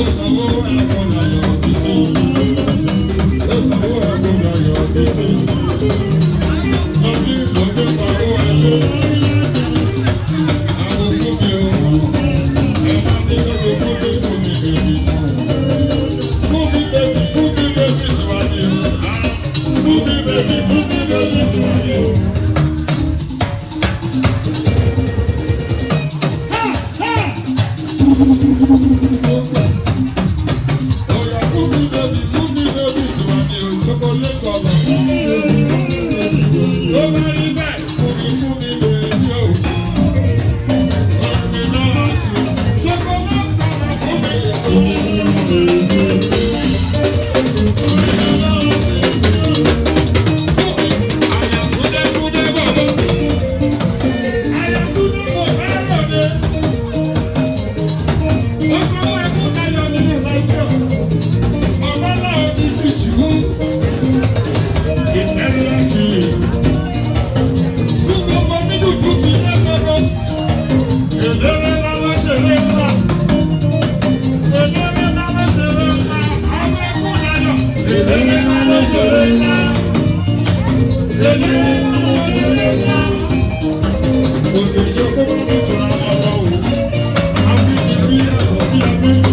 Osawo ẹ̀kọ́ náà yọ̀ ọ́ bí sí. look for I'm gonna be a